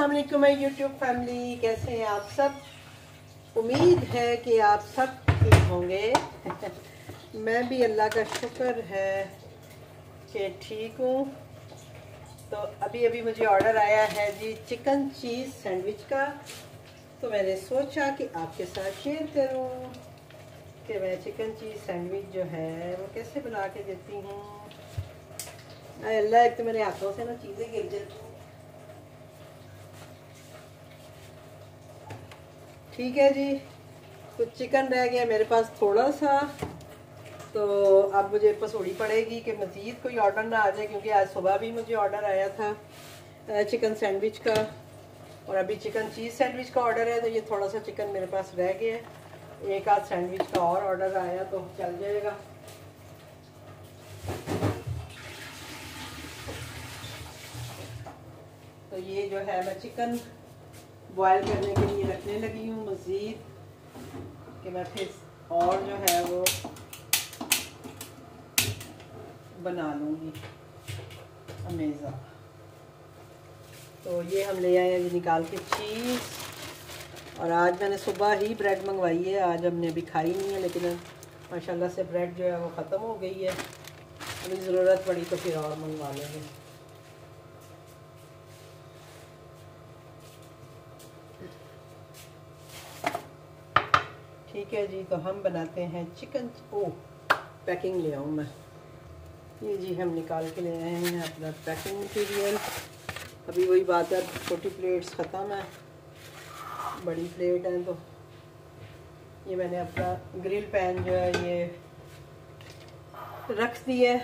वालेकुम, my YouTube family कैसे हैं आप सब? उम्मीद है कि आप सब ठीक होंगे। मैं भी अल्लाह का शुक्र है कि ठीक हूँ। तो अभी अभी मुझे ऑर्डर आया है जी चिकन चीज़ सैंडविच का। तो मैंने सोचा कि आपके साथ शेयर करूँ कि मैं चिकन चीज़ सैंडविच जो है, वो कैसे बना के देती हूँ। अल्लाह, एक तो मेरे हाथों से ना चीज़ें गिर जाती ठीक है जी। कुछ चिकन रह गया, मेरे पास थोड़ा सा। तो अब मुझे पसोड़ी पड़ेगी कि मज़ीद कोई ऑर्डर ना आ जाए, क्योंकि आज सुबह भी मुझे ऑर्डर आया था चिकन सैंडविच का। और अभी चिकन चीज़ सैंडविच का ऑर्डर है तो ये थोड़ा सा चिकन मेरे पास रह गया है। एक आध सैंडविच का और ऑर्डर आया तो चल जाएगा। तो ये जो है मैं चिकन बॉयल करने के लिए रखने लगी हूँ मज़ीद, कि मैं फिर और जो है वो बना लूँगी अमेज़ा तो ये हम ले आए हैं निकाल के चीज़ और आज मैंने सुबह ही ब्रेड मंगवाई है, आज हमने अभी खाई नहीं है, लेकिन माशाल्लाह से ब्रेड जो है वो ख़त्म हो गई है। अभी ज़रूरत पड़ी तो फिर और मंगवा लेंगे। ठीक है जी तो हम बनाते हैं चिकन ओ पैकिंग ले आऊँ मैं। ये जी हम निकाल के ले आए हैं अपना पैकिंग मटीरियल अभी वही बात है, छोटी प्लेट्स ख़त्म है। बड़ी प्लेट हैं तो। ये मैंने अपना ग्रिल पैन जो है, ये रख दिया है।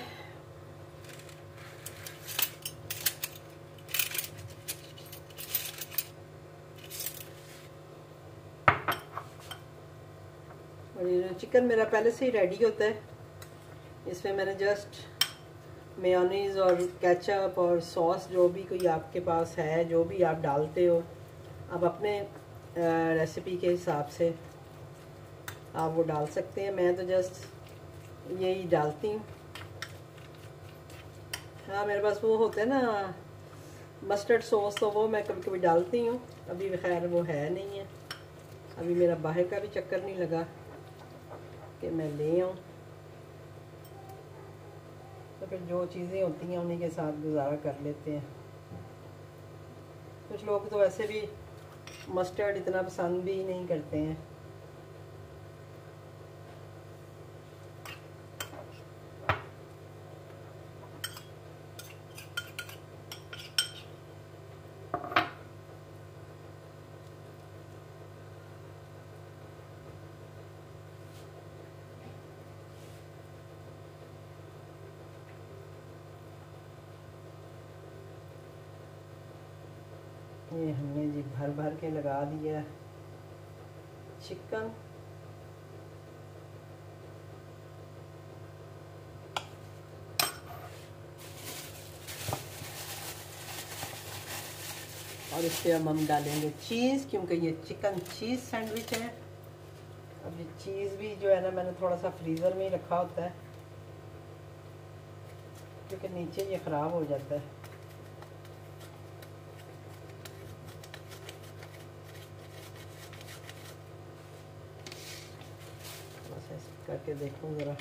और ये चिकन मेरा पहले से ही रेडी होता है। इसमें मैंने जस्ट मेयोनीज़ और केचप और सॉस जो भी कोई आपके पास है, जो भी आप डालते हो, आप अपने रेसिपी के हिसाब से आप वो डाल सकते हैं। मैं तो जस्ट यही डालती हूँ। हाँ मेरे पास वो होता है ना मस्टर्ड सॉस तो वो मैं कभी कभी डालती हूँ। अभी खैर वो है नहीं है। अभी मेरा बाहर का भी चक्कर नहीं लगा। कि मैं ले आऊँ। तो फिर जो चीज़ें होती हैं, उन्हीं के साथ गुजारा कर लेते हैं। कुछ लोग तो वैसे भी मस्टर्ड इतना पसंद भी नहीं करते हैं। ये हमने जी भर भर के लगा दिया चिकन और इस पर अब हम डालेंगे चीज़, क्योंकि ये चिकन चीज़ सैंडविच है। अब ये चीज़ भी जो है ना, मैंने थोड़ा सा फ्रीज़र में ही रखा होता है, क्योंकि नीचे ये ख़राब हो जाता है। करके देखूँ ज़रा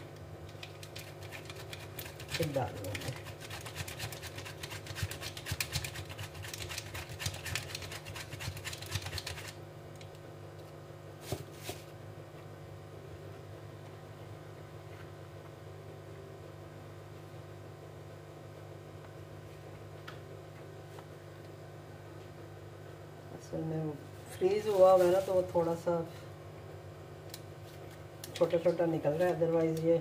फिर डाल लूँगी असल में फ्रीज़ हुआ हुआ है ना तो वो थोड़ा सा छोटा छोटा निकल रहा है अदरवाइज़ ये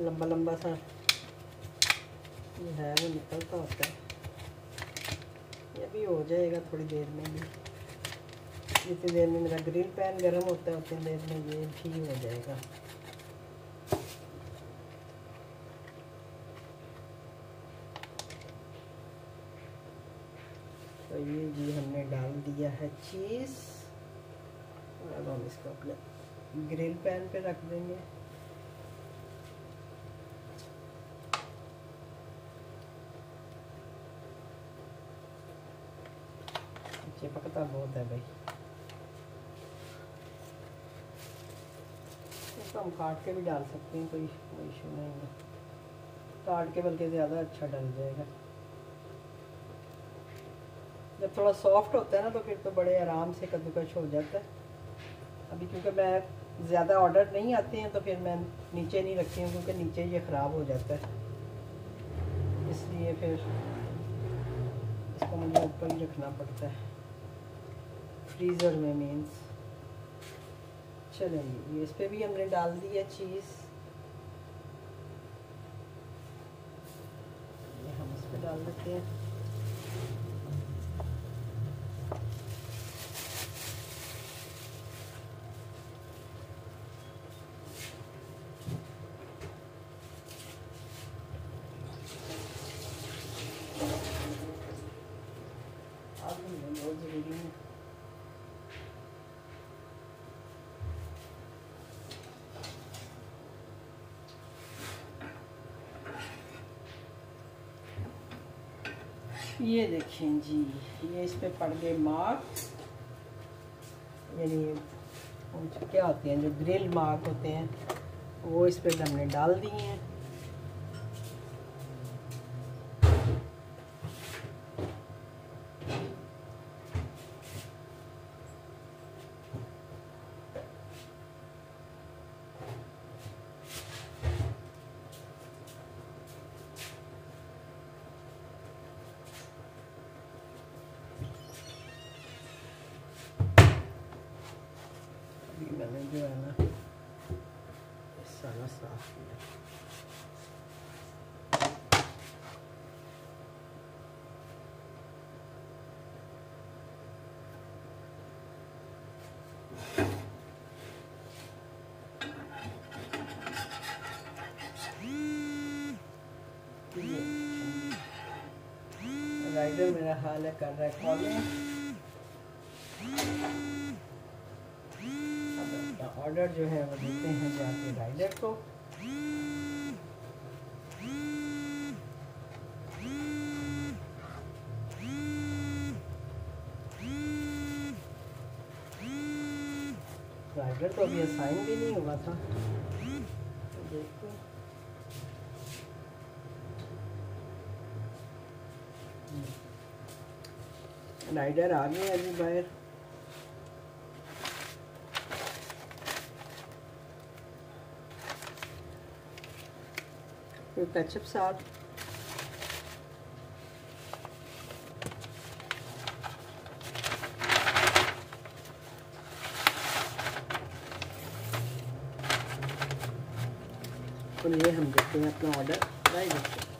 लंबा लंबा सा ये है वो निकलता होता है। ये भी हो जाएगा थोड़ी देर में भी। जितनी देर में मेरा ग्रिल पैन गर्म होता है, उतनी देर में ये भी हो जाएगा। तो ये जी हमने डाल दिया है चीज़ अब हम इसको अपने ग्रिल पैन पे रख देंगे। चिपकता बहुत है भाई। इसको हम काट के भी डाल सकते हैं, कोई कोई इशू नहीं है। काट के बल्कि ज़्यादा अच्छा डल जाएगा। जब थोड़ा सॉफ्ट होता है ना तो फिर तो बड़े आराम से कद्दूकश हो जाता है। अभी क्योंकि मैं ज़्यादा ऑर्डर नहीं आते हैं तो फिर मैं नीचे नहीं रखती हूँ, क्योंकि नीचे ये ख़राब हो जाता है। इसलिए फिर इसको मुझे ऊपर ही रखना पड़ता है। फ्रीज़र में मीन्स चलेंगे इस पर भी हमने डाल दी है चीज़ ये हम इस पर डाल देते हैं बहुत ज़रूरी है ये देखें जी, ये इस पे पड़ गए मार्क यानी क्या होते हैं, जो ग्रिल मार्क होते हैं, वो इस पे हमने डाल दिए हैं मैंने जो है ना सारा साफ़ किया राइडर मेरा हाल है कर रहा है कॉलिंग ऑर्डर जो है वो देते हैं जाके राइडर को। राइडर तो अभी असाइन भी नहीं हुआ था। राइडर आ गए अभी बाहर। फिर ketchup salt. और ये हम देते हैं अपना ऑर्डर राइट